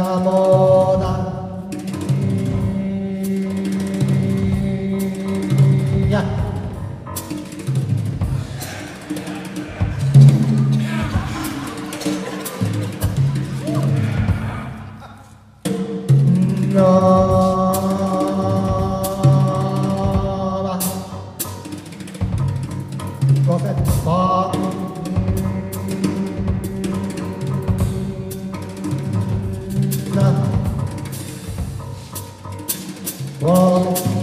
Namo Well,